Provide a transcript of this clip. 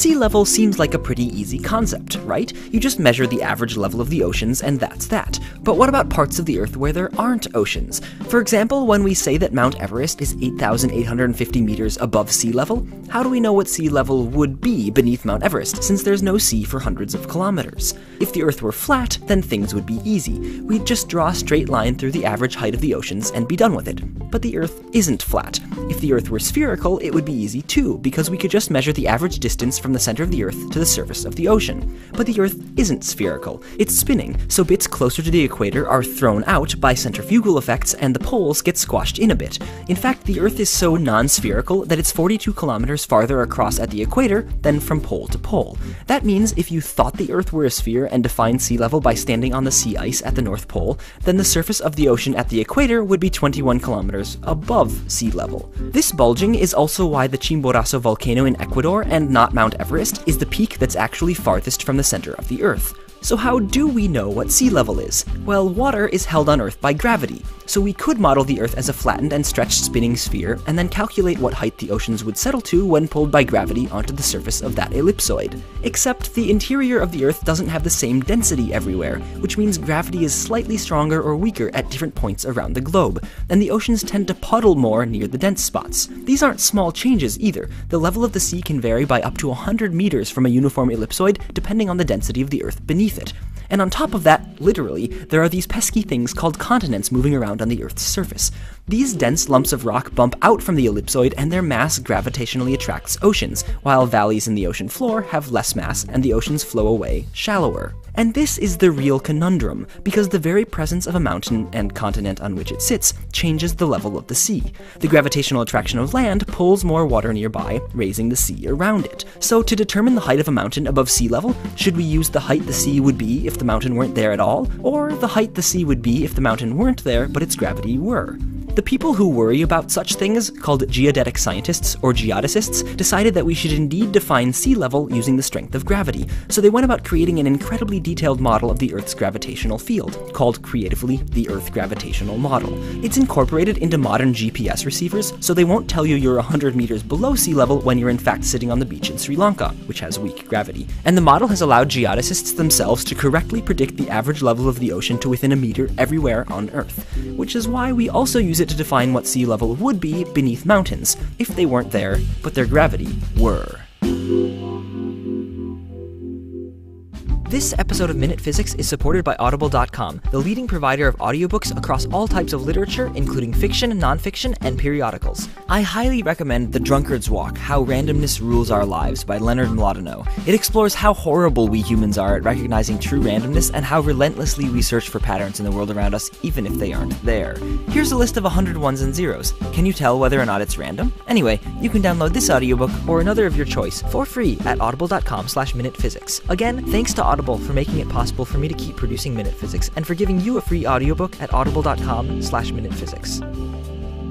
Sea level seems like a pretty easy concept, right? You just measure the average level of the oceans and that's that. But what about parts of the Earth where there aren't oceans? For example, when we say that Mount Everest is 8,850 meters above sea level, how do we know what sea level would be beneath Mount Everest since there's no sea for hundreds of kilometers? If the Earth were flat, then things would be easy. We'd just draw a straight line through the average height of the oceans and be done with it. But the Earth isn't flat. If the Earth were spherical, it would be easy too, because we could just measure the average distance from the center of the Earth to the surface of the ocean. But the Earth isn't spherical, it's spinning, so bits closer to the equator are thrown out by centrifugal effects and the poles get squashed in a bit. In fact, the Earth is so non spherical that it's 42 kilometers farther across at the equator than from pole to pole. That means if you thought the Earth were a sphere and defined sea level by standing on the sea ice at the North Pole, then the surface of the ocean at the equator would be 21 kilometers above sea level. This bulging is also why the Chimborazo volcano in Ecuador and not Mount Everest is the peak that's actually farthest from the center of the Earth. So how do we know what sea level is? Well, water is held on Earth by gravity, so we could model the Earth as a flattened and stretched spinning sphere, and then calculate what height the oceans would settle to when pulled by gravity onto the surface of that ellipsoid. Except the interior of the Earth doesn't have the same density everywhere, which means gravity is slightly stronger or weaker at different points around the globe, and the oceans tend to puddle more near the dense spots. These aren't small changes either. The level of the sea can vary by up to 100 meters from a uniform ellipsoid, depending on the density of the Earth beneath it. And on top of that, literally, there are these pesky things called continents moving around on the Earth's surface. These dense lumps of rock bump out from the ellipsoid and their mass gravitationally attracts oceans, while valleys in the ocean floor have less mass and the oceans flow away shallower. And this is the real conundrum, because the very presence of a mountain and continent on which it sits changes the level of the sea. The gravitational attraction of land pulls more water nearby, raising the sea around it. So to determine the height of a mountain above sea level, should we use the height the sea would be if the mountain weren't there at all, or the height the sea would be if the mountain weren't there but its gravity were? The people who worry about such things, called geodetic scientists or geodesists, decided that we should indeed define sea level using the strength of gravity, so they went about creating an incredibly detailed model of the Earth's gravitational field, called creatively the Earth Gravitational Model. It's incorporated into modern GPS receivers, so they won't tell you you're 100 meters below sea level when you're in fact sitting on the beach in Sri Lanka, which has weak gravity. And the model has allowed geodesists themselves to correctly predict the average level of the ocean to within a meter everywhere on Earth, which is why we also use it to define what sea level would be beneath mountains, if they weren't there, but their gravity were. This episode of Minute Physics is supported by Audible.com, the leading provider of audiobooks across all types of literature, including fiction, nonfiction, and periodicals. I highly recommend The Drunkard's Walk How Randomness Rules Our Lives by Leonard Mlodinow. It explores how horrible we humans are at recognizing true randomness and how relentlessly we search for patterns in the world around us, even if they aren't there. Here's a list of 100 ones and zeros. Can you tell whether or not it's random? Anyway, you can download this audiobook or another of your choice for free at audible.com slash minutephysics. Again, thanks to Audible for making it possible for me to keep producing Minute Physics and for giving you a free audiobook at audible.com slash minutephysics.